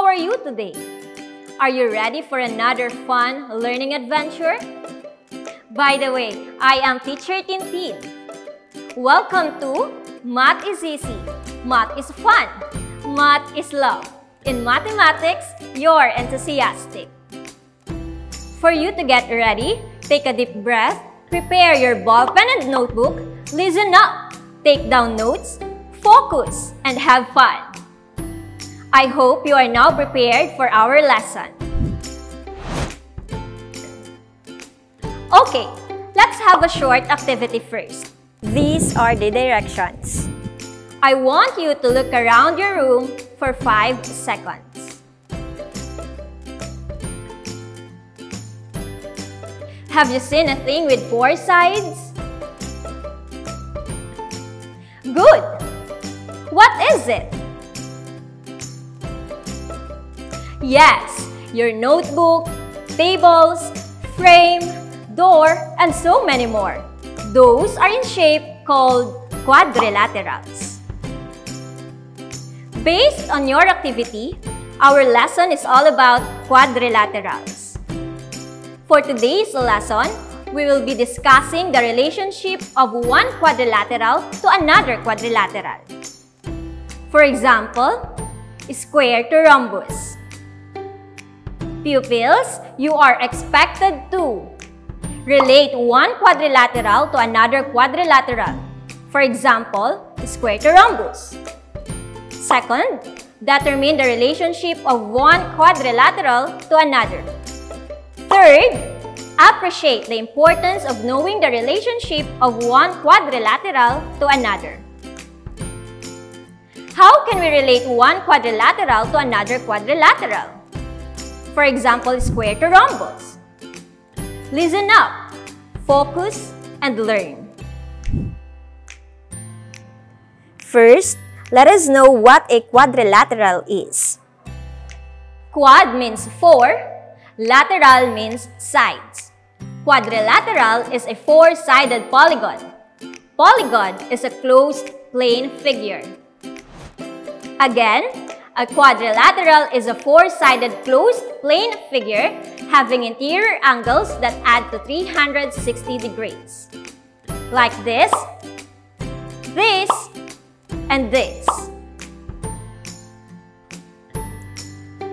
How are you today? Are you ready for another fun learning adventure? By the way, I am Teacher Tintin. Welcome to Math is Easy, Math is Fun, Math is Love. In mathematics, you're enthusiastic. For you to get ready, take a deep breath, prepare your ball pen and notebook, listen up, take down notes, focus, and have fun. I hope you are now prepared for our lesson. Okay, let's have a short activity first. These are the directions. I want you to look around your room for 5 seconds. Have you seen a thing with four sides? Good! What is it? Yes, your notebook, tables, frame, door, and so many more. Those are in shape called quadrilaterals. Based on your activity, our lesson is all about quadrilaterals. For today's lesson, we will be discussing the relationship of one quadrilateral to another quadrilateral. For example, square to rhombus. Pupils, you are expected to relate one quadrilateral to another quadrilateral. For example, square to rhombus. Second, determine the relationship of one quadrilateral to another. Third, appreciate the importance of knowing the relationship of one quadrilateral to another. How can we relate one quadrilateral to another quadrilateral? For example, square to rhombus. Listen up, focus, and learn. First, let us know what a quadrilateral is. Quad means four, lateral means sides. Quadrilateral is a four-sided polygon. Polygon is a closed plane figure. Again, a quadrilateral is a four-sided closed plane figure having interior angles that add to 360 degrees. Like this, this, and this.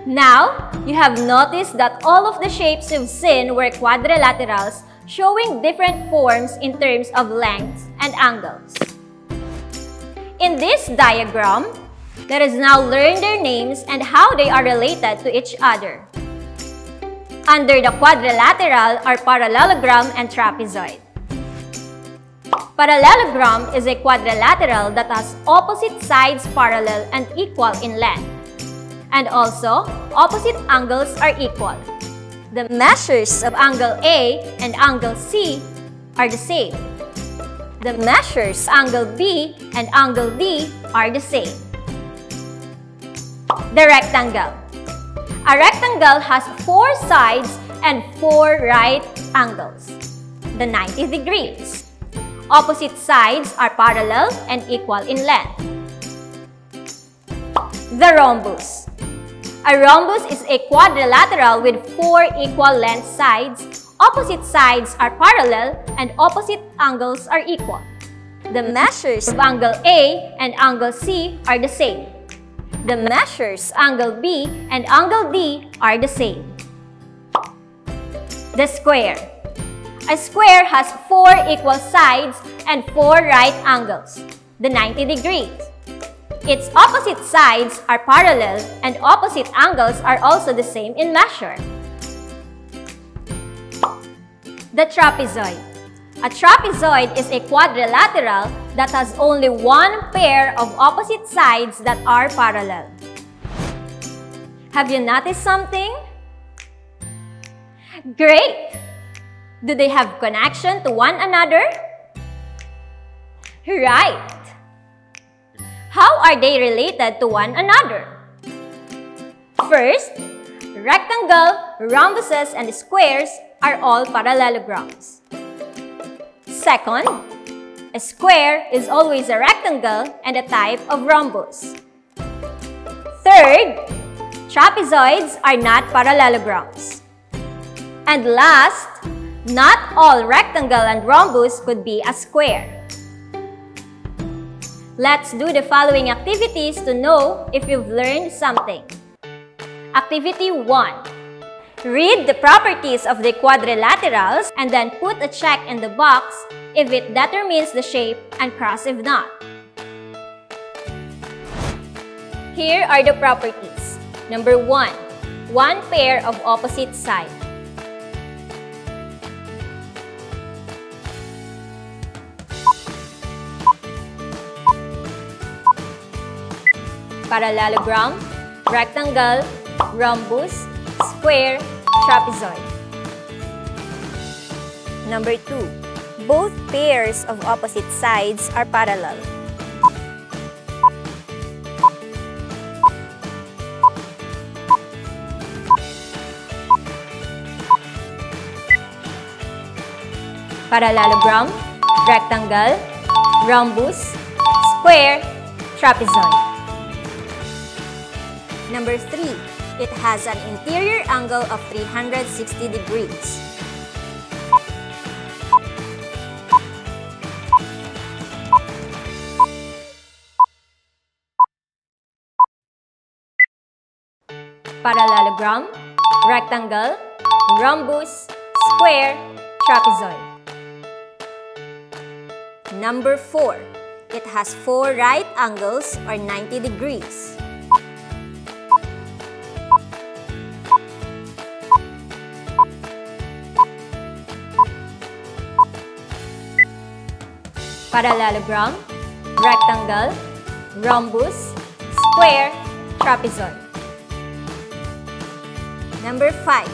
Now, you have noticed that all of the shapes you've seen were quadrilaterals showing different forms in terms of lengths and angles. In this diagram, let us now learn their names and how they are related to each other. Under the quadrilateral are parallelogram and trapezoid. Parallelogram is a quadrilateral that has opposite sides parallel and equal in length. And also, opposite angles are equal. The measures of angle A and angle C are the same. The measures angle B and angle D are the same. The rectangle. A rectangle has four sides and four right angles, the 90 degrees. Opposite sides are parallel and equal in length. The rhombus. A rhombus is a quadrilateral with four equal length sides. Opposite sides are parallel and opposite angles are equal. The measures of angle A and angle C are the same. The measures angle B and angle D are the same. The square. A square has four equal sides and four right angles, the 90 degrees. Its opposite sides are parallel and opposite angles are also the same in measure. The trapezoid. A trapezoid is a quadrilateral that has only one pair of opposite sides that are parallel. Have you noticed something? Great! Do they have connection to one another? Right! How are they related to one another? First, rectangle, rhombuses, and squares are all parallelograms. Second, a square is always a rectangle and a type of rhombus. Third, trapezoids are not parallelograms. And last, not all rectangle and rhombus could be a square. Let's do the following activities to know if you've learned something. Activity 1. Read the properties of the quadrilaterals and then put a check in the box if it determines the shape and cross if not. Here are the properties. Number 1. One pair of opposite sides. parallelogram, rectangle, rhombus, square, trapezoid. Number 2. Both pairs of opposite sides are parallel. Parallelogram, rectangle, rhombus, square, trapezoid. Number 3. It has an interior angle of 360 degrees. Parallelogram, rectangle, rhombus, square, trapezoid. Number 4. It has four right angles or 90 degrees. Parallelogram, rectangle, rhombus, square, trapezoid. Number 5.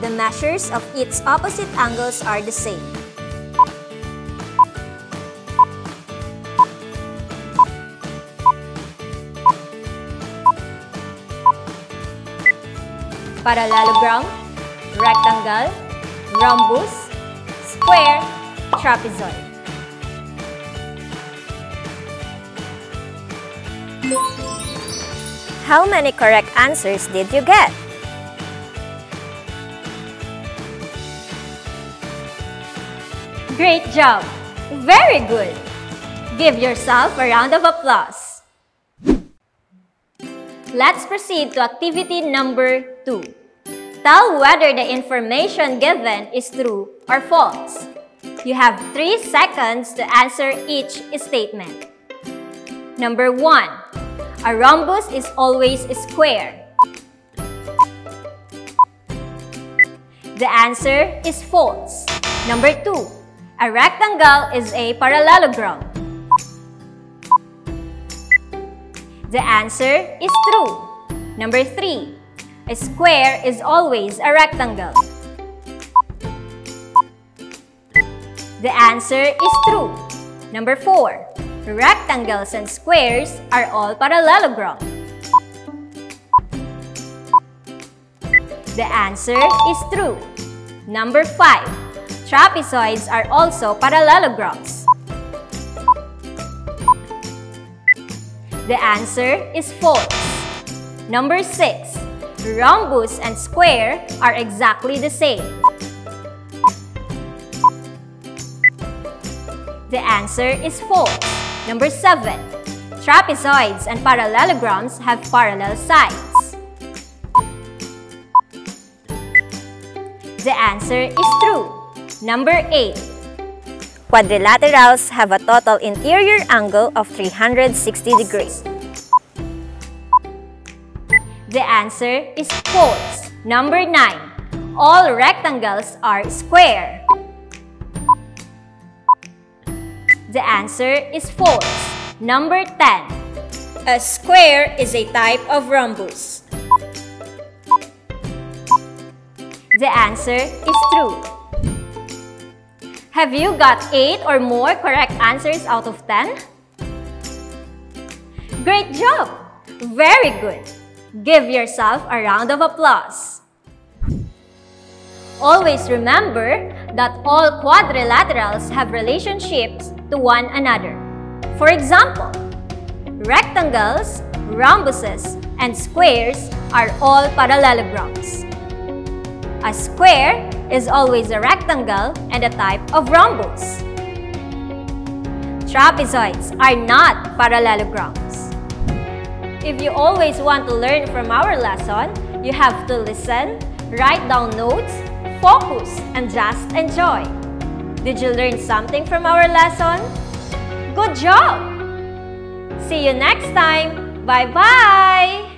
The measures of its opposite angles are the same. Parallelogram, rectangle, rhombus, square, trapezoid. How many correct answers did you get? Great job! Very good! Give yourself a round of applause. Let's proceed to activity number 2. Tell whether the information given is true or false. You have 3 seconds to answer each statement. Number 1. A rhombus is always a square. The answer is false. Number 2. A rectangle is a parallelogram. The answer is true. Number 3. A square is always a rectangle. The answer is true. Number 4. Rectangles and squares are all parallelograms. The answer is true. Number 5. Trapezoids are also parallelograms. The answer is false. Number 6. Rhombus and square are exactly the same. The answer is false. Number 7. Trapezoids and parallelograms have parallel sides. The answer is true. Number 8. Quadrilaterals have a total interior angle of 360 degrees. The answer is false. Number 9. All rectangles are square. The answer is false. Number 10. A square is a type of rhombus. The answer is true. Have you got 8 or more correct answers out of 10? Great job! Very good! Give yourself a round of applause. Always remember that all quadrilaterals have relationships to one another. For example, rectangles, rhombuses, and squares are all parallelograms. A square is always a rectangle and a type of rhombus. Trapezoids are not parallelograms. If you always want to learn from our lesson, you have to listen, write down notes, focus, and just enjoy. Did you learn something from our lesson? Good job! See you next time! Bye-bye!